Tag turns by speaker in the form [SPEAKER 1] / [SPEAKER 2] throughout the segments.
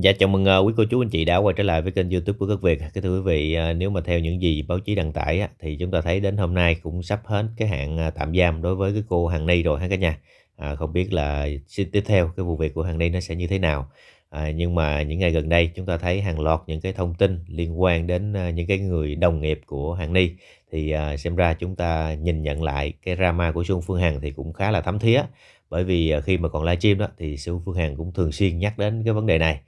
[SPEAKER 1] Dạ chào mừng, uh, quý cô chú anh chị đã quay trở lại với kênh YouTube của Cất Việt. Kính thưa quý vị, uh, nếu mà theo những gì báo chí đăng tải á, thì chúng ta thấy đến hôm nay cũng sắp hết cái hạn uh, tạm giam đối với cái cô Hằng Ni rồi ha cả nhà. À, không biết là tiếp theo cái vụ việc của Hằng Ni nó sẽ như thế nào. À, nhưng mà những ngày gần đây chúng ta thấy hàng loạt những cái thông tin liên quan đến những cái người đồng nghiệp của Hằng Ni thì xem ra chúng ta nhìn nhận lại cái drama của Xuân Phương Hằng thì cũng khá là thấm thía bởi vì à, khi mà còn livestream đó thì sư Phương Hằng cũng thường xuyên nhắc đến cái vấn đề này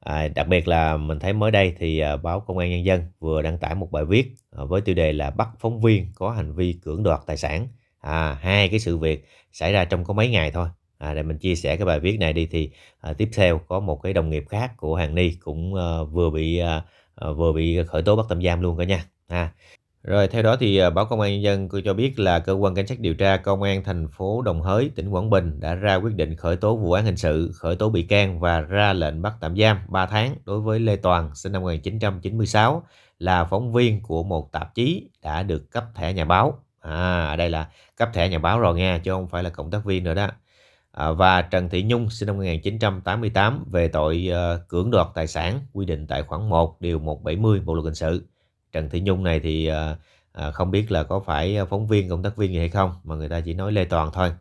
[SPEAKER 1] À, đặc biệt là mình thấy mới đây thì à, báo Công an Nhân dân vừa đăng tải một bài viết à, với tiêu đề là bắt phóng viên có hành vi cưỡng đoạt tài sản. À, hai cái sự việc xảy ra trong có mấy ngày thôi. À, để mình chia sẻ cái bài viết này đi thì à, tiếp theo có một cái đồng nghiệp khác của Hàng Ni cũng à, vừa bị à, à, vừa bị khởi tố bắt tạm giam luôn cả nha. À, rồi theo đó thì à, báo Công an Nhân dân cho biết là cơ quan cảnh sát điều tra Công an thành phố Đồng Hới, tỉnh Quảng Bình đã ra quyết định khởi tố vụ án hình sự, khởi tố bị can và ra lệnh bắt tạm giam 3 tháng đối với Lê Toàn, sinh năm 1996, là phóng viên của một tạp chí đã được cấp thẻ nhà báo. À, đây là cấp thẻ nhà báo rồi nha, chứ không phải là cộng tác viên nữa đó. À, và Trần Thị Nhung sinh năm 1988 về tội uh, cưỡng đoạt tài sản quy định tại khoản 1 điều 170 Bộ luật hình sự. Trần Thị Nhung này thì à, à, không biết là có phải phóng viên công tác viên gì hay không mà người ta chỉ nói Lê Toàn thôi.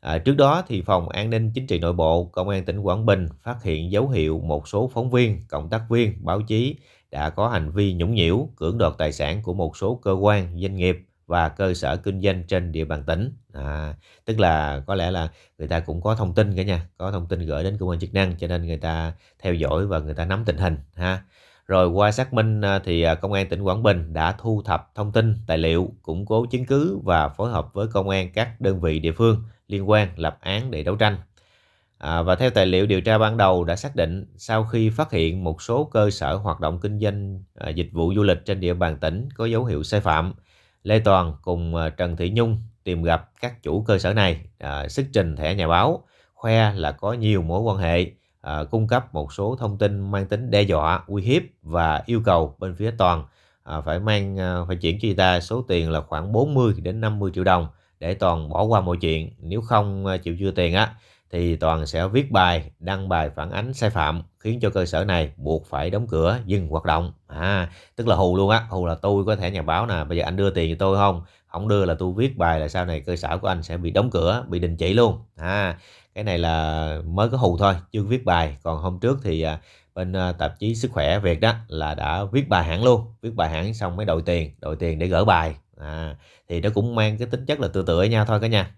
[SPEAKER 1] À, trước đó thì phòng an ninh chính trị nội bộ công an tỉnh Quảng Bình phát hiện dấu hiệu một số phóng viên, cộng tác viên, báo chí đã có hành vi nhũng nhiễu, cưỡng đoạt tài sản của một số cơ quan, doanh nghiệp và cơ sở kinh doanh trên địa bàn tỉnh. À, tức là có lẽ là người ta cũng có thông tin cả nha, có thông tin gửi đến cơ quan chức năng cho nên người ta theo dõi và người ta nắm tình hình ha. Rồi qua xác minh à, thì à, Công an tỉnh Quảng Bình đã thu thập thông tin, tài liệu, củng cố chứng cứ và phối hợp với công an các đơn vị địa phương liên quan lập án để đấu tranh. À, và theo tài liệu điều tra ban đầu đã xác định sau khi phát hiện một số cơ sở hoạt động kinh doanh à, dịch vụ du lịch trên địa bàn tỉnh có dấu hiệu sai phạm, Lê Toàn cùng à, Trần Thị Nhung tìm gặp các chủ cơ sở này à, xuất trình thẻ nhà báo, khoe là có nhiều mối quan hệ à, cung cấp một số thông tin mang tính đe dọa, uy hiếp và yêu cầu bên phía Toàn à, phải mang à, phải chuyển cho ta số tiền là khoảng 40 đến 50 triệu đồng để Toàn bỏ qua mọi chuyện. Nếu không à, chịu chưa tiền á thì Toàn sẽ viết bài, đăng bài phản ánh sai phạm khiến cho cơ sở này buộc phải đóng cửa, dừng hoạt động. À, tức là hù luôn á, hù là tôi có thể nhà báo nè, bây giờ anh đưa tiền cho tôi không? Ông đưa là tôi viết bài là sau này cơ sở của anh sẽ bị đóng cửa, bị đình chỉ luôn. À, cái này là mới có hù thôi chưa viết bài. Còn hôm trước thì à, bên à, tạp chí sức khỏe việt đó là đã viết bài hẳn luôn viết bài hẳn xong mới đội tiền đội tiền để gỡ bài. À, thì nó cũng mang cái tính chất là tự tự với nhau thôi cả nhà.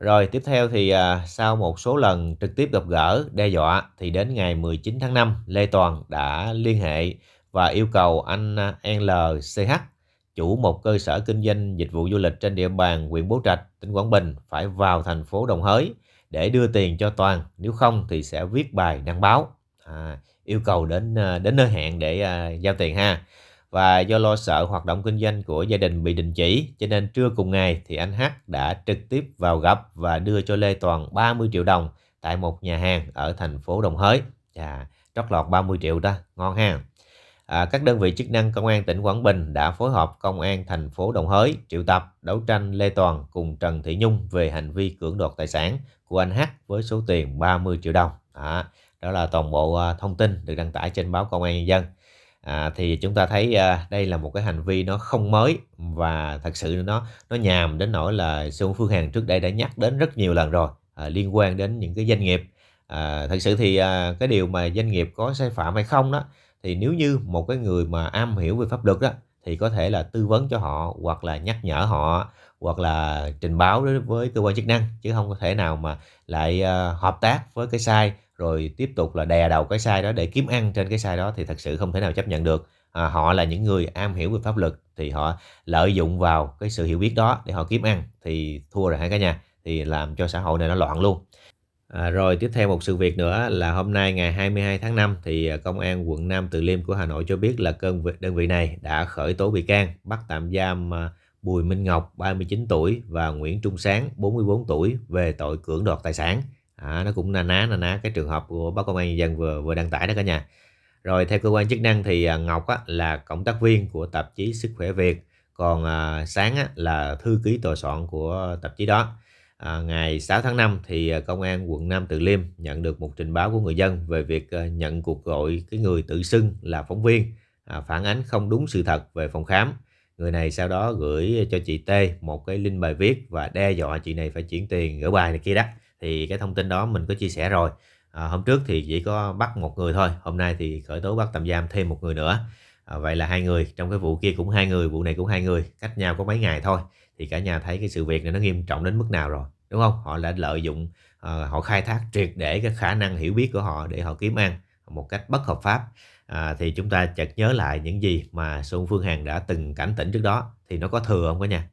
[SPEAKER 1] Rồi tiếp theo thì à, sau một số lần trực tiếp gặp gỡ đe dọa thì đến ngày 19 tháng 5 Lê Toàn đã liên hệ và yêu cầu anh à, LCH chủ một cơ sở kinh doanh dịch vụ du lịch trên địa bàn huyện Bố Trạch, tỉnh Quảng Bình phải vào thành phố Đồng Hới để đưa tiền cho Toàn nếu không thì sẽ viết bài đăng báo. À, yêu cầu đến à, đến nơi hẹn để à, giao tiền ha. Và do lo sợ hoạt động kinh doanh của gia đình bị đình chỉ cho nên trưa cùng ngày thì anh H đã trực tiếp vào gặp và đưa cho Lê Toàn 30 triệu đồng tại một nhà hàng ở thành phố Đồng Hới. À, trót lọt 30 triệu đó, ngon ha à, các đơn vị chức năng công an tỉnh Quảng Bình đã phối hợp công an thành phố Đồng Hới triệu tập đấu tranh Lê Toàn cùng Trần Thị Nhung về hành vi cưỡng đoạt tài sản của anh H với số tiền 30 triệu đồng. À, đó là toàn bộ à, thông tin được đăng tải trên báo Công an Nhân dân. À, thì chúng ta thấy à, đây là một cái hành vi nó không mới và thật sự nó nó nhàm đến nỗi là Xuân Phương Hằng trước đây đã nhắc đến rất nhiều lần rồi à, liên quan đến những cái doanh nghiệp. À, thật sự thì à, cái điều mà doanh nghiệp có sai phạm hay không đó thì nếu như một cái người mà am hiểu về pháp luật đó thì có thể là tư vấn cho họ hoặc là nhắc nhở họ hoặc là trình báo đối với cơ quan chức năng chứ không có thể nào mà lại uh, hợp tác với cái sai rồi tiếp tục là đè đầu cái sai đó để kiếm ăn trên cái sai đó thì thật sự không thể nào chấp nhận được. À, họ là những người am hiểu về pháp luật thì họ lợi dụng vào cái sự hiểu biết đó để họ kiếm ăn thì thua rồi hai cả nhà? Thì làm cho xã hội này nó loạn luôn. À, rồi tiếp theo một sự việc nữa là hôm nay ngày 22 tháng 5 thì à, công an quận Nam Từ Liêm của Hà Nội cho biết là cơn đơn vị này đã khởi tố bị can bắt tạm giam à, Bùi Minh Ngọc 39 tuổi và Nguyễn Trung Sáng 44 tuổi về tội cưỡng đoạt tài sản. À, nó cũng na ná na ná cái trường hợp của báo công an nhân dân vừa vừa đăng tải đó cả nhà. Rồi theo cơ quan chức năng thì à, Ngọc á, là cộng tác viên của tạp chí Sức khỏe Việt, còn à, Sáng á, là thư ký tòa soạn của tạp chí đó À, ngày 6 tháng 5 thì à, công an quận Nam Từ Liêm nhận được một trình báo của người dân về việc à, nhận cuộc gọi cái người tự xưng là phóng viên à, phản ánh không đúng sự thật về phòng khám. Người này sau đó gửi cho chị T một cái link bài viết và đe dọa chị này phải chuyển tiền gửi bài này kia đó. Thì cái thông tin đó mình có chia sẻ rồi. À, hôm trước thì chỉ có bắt một người thôi, hôm nay thì khởi tố bắt tạm giam thêm một người nữa. À, vậy là hai người, trong cái vụ kia cũng hai người, vụ này cũng hai người, cách nhau có mấy ngày thôi thì cả nhà thấy cái sự việc này nó nghiêm trọng đến mức nào rồi đúng không? Họ đã lợi dụng uh, họ khai thác triệt để cái khả năng hiểu biết của họ để họ kiếm ăn một cách bất hợp pháp. À, thì chúng ta chợt nhớ lại những gì mà Xuân Phương Hằng đã từng cảnh tỉnh trước đó thì nó có thừa không cả nhà?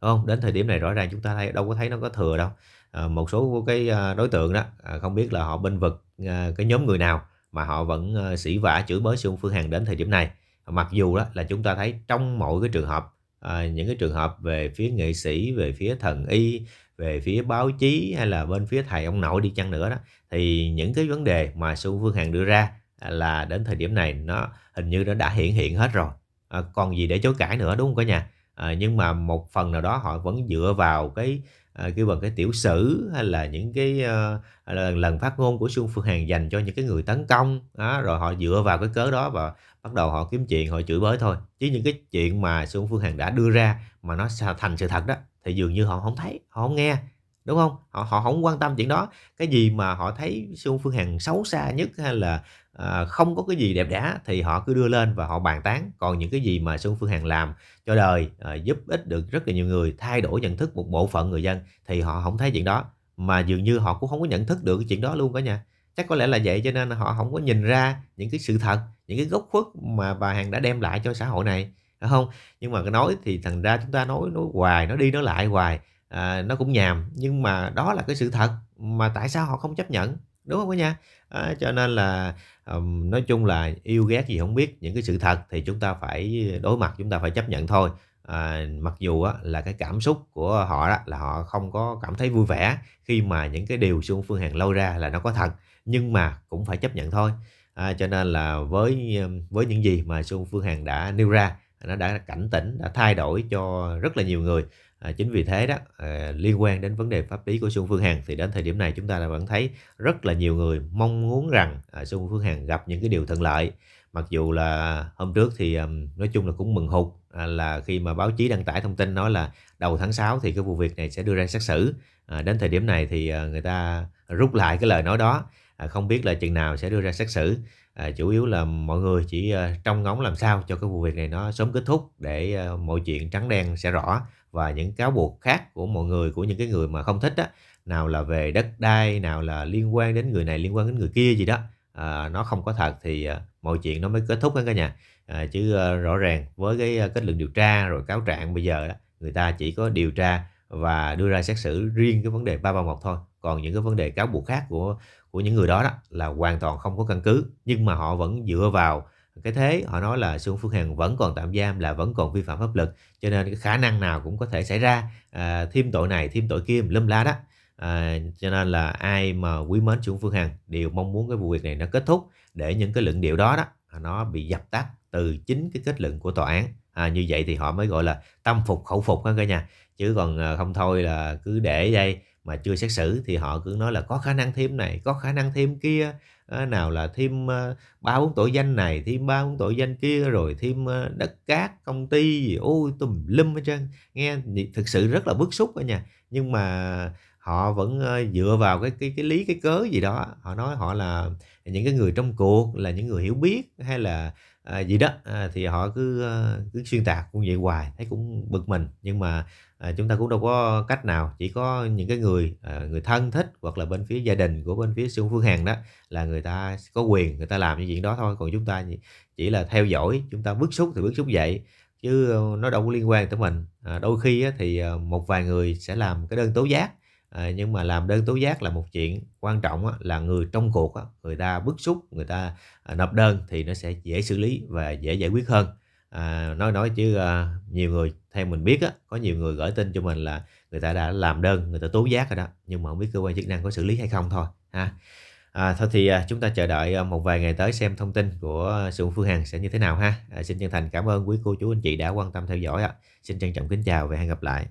[SPEAKER 1] Đúng không? Đến thời điểm này rõ ràng chúng ta thấy đâu có thấy nó có thừa đâu. À, một số cái ờ, đối tượng đó à, không biết là họ bên vực à, cái nhóm người nào mà họ vẫn à, sĩ vả chửi bới Xuân Phương Hằng đến thời điểm này. Mặc dù đó là chúng ta thấy trong mỗi cái trường hợp à, những cái trường hợp về phía nghệ sĩ về phía thần y về phía báo chí hay là bên phía thầy ông nội đi chăng nữa đó thì những cái vấn đề mà Xuân Phương Hằng đưa ra là đến thời điểm này nó hình như nó đã hiện hiện hết rồi. À, còn gì để chối cãi nữa đúng không cả nhà? À, nhưng mà một phần nào đó họ vẫn dựa vào cái à, kêu bằng cái tiểu sử hay là những cái uh, lần, lần phát ngôn của Xuân Phương Hằng dành cho những cái người tấn công. Đó, rồi họ dựa vào cái cớ đó và bắt đầu họ kiếm chuyện họ chửi bới thôi. Chứ những cái chuyện mà Xuân Phương Hằng đã đưa ra mà nó thành sự thật đó thì dường như họ không thấy họ không nghe đúng không? Họ họ không quan tâm chuyện đó. Cái gì mà họ thấy Xuân Phương Hằng xấu xa nhất hay là à, không có cái gì đẹp đẽ thì họ cứ đưa lên và họ bàn tán. Còn những cái gì mà Xuân Phương Hằng làm cho đời à, giúp ích được rất là nhiều người thay đổi nhận thức một bộ phận người dân thì họ không thấy chuyện đó. Mà dường như họ cũng không có nhận thức được cái chuyện đó luôn cả nhà. Chắc có lẽ là vậy cho nên họ không có nhìn ra những cái sự thật những cái gốc khuất mà bà Hằng đã đem lại cho xã hội này phải không? Nhưng mà cái nói thì thành ra chúng ta nói nói hoài nó đi nó lại hoài à, nó cũng nhàm. Nhưng mà đó là cái sự thật mà tại sao họ không chấp nhận đúng không cả nhà? À, cho nên là um, nói chung là yêu ghét gì không biết những cái sự thật thì chúng ta phải đối mặt chúng ta phải chấp nhận thôi. À, mặc dù á, là cái cảm xúc của họ đó là họ không có cảm thấy vui vẻ khi mà những cái điều Xuân Phương Hằng lâu ra là nó có thật nhưng mà cũng phải chấp nhận thôi. À, cho nên là với với những gì mà Xuân Phương Hằng đã nêu ra nó đã cảnh tỉnh đã thay đổi cho rất là nhiều người à, chính vì thế đó à, liên quan đến vấn đề pháp lý của Xuân Phương Hằng thì đến thời điểm này chúng ta đã vẫn thấy rất là nhiều người mong muốn rằng à, Xuân Phương Hằng gặp những cái điều thuận lợi. Mặc dù là hôm trước thì um, nói chung là cũng mừng hụt à, là khi mà báo chí đăng tải thông tin nói là đầu tháng 6 thì cái vụ việc này sẽ đưa ra xét xử. À, đến thời điểm này thì à, người ta rút lại cái lời nói đó à, không biết là chừng nào sẽ đưa ra xét xử. À, chủ yếu là mọi người chỉ à, trông ngóng làm sao cho cái vụ việc này nó sớm kết thúc để à, mọi chuyện trắng đen sẽ rõ và những cáo buộc khác của mọi người của những cái người mà không thích đó nào là về đất đai nào là liên quan đến người này liên quan đến người kia gì đó à, nó không có thật thì à, mọi chuyện nó mới kết thúc hết cả nhà. À, chứ à, rõ ràng với cái à, kết luận điều tra rồi cáo trạng bây giờ đó, người ta chỉ có điều tra và đưa ra xét xử riêng cái vấn đề 331 thôi. Còn những cái vấn đề cáo buộc khác của của những người đó đó là hoàn toàn không có căn cứ nhưng mà họ vẫn dựa vào cái thế họ nói là Xuân Phương Hằng vẫn còn tạm giam là vẫn còn vi phạm pháp luật cho nên cái khả năng nào cũng có thể xảy ra. À, thêm tội này thêm tội kia lâm la đó. À, cho nên là ai mà quý mến Xuân Phương Hằng đều mong muốn cái vụ việc này nó kết thúc để những cái luận điệu đó đó à, nó bị dập tắt từ chính cái kết luận của tòa án. À, như vậy thì họ mới gọi là tâm phục khẩu phục đó cả nhà. Chứ còn à, không thôi là cứ để đây mà chưa xét xử thì họ cứ nói là có khả năng thêm này có khả năng thêm kia à, nào là thêm ba bốn tội danh này thêm ba bốn tội danh kia rồi thêm đất cát công ty gì ôi tùm lum hết trơn. Nghe thực sự rất là bức xúc đó nha. Nhưng mà họ vẫn ờ, dựa vào cái cái cái lý cái cớ gì đó. Họ nói họ là những cái người trong cuộc là những người hiểu biết hay là à, gì đó à, thì họ cứ ờ, cứ xuyên tạc cũng vậy hoài thấy cũng bực mình. Nhưng mà à, chúng ta cũng đâu có cách nào chỉ có những cái người à, người thân thích hoặc là bên phía gia đình của bên phía Xuân Phương Hằng đó là người ta có quyền người ta làm những chuyện đó thôi. Còn chúng ta chỉ là theo dõi chúng ta bức xúc thì bức xúc vậy chứ ờ, nó đâu có liên quan tới mình. À, đôi khi á, thì một vài người sẽ làm cái đơn tố giác à, nhưng mà làm đơn tố giác là một chuyện quan trọng á, là người trong cuộc á, người ta bức xúc người ta à, nộp đơn thì nó sẽ dễ xử lý và dễ giải quyết hơn. À, nói nói chứ à, nhiều người theo mình biết á có nhiều người gửi tin cho mình là người ta đã làm đơn người ta tố giác rồi đó nhưng mà không biết cơ quan chức năng có xử lý hay không thôi ha. À, thôi thì à, chúng ta chờ đợi à, một vài ngày tới xem thông tin của Xuân Phương Hằng sẽ như thế nào ha. À, xin chân thành cảm ơn quý cô chú anh chị đã quan tâm theo dõi ạ. Xin trân trọng kính chào và hẹn gặp lại.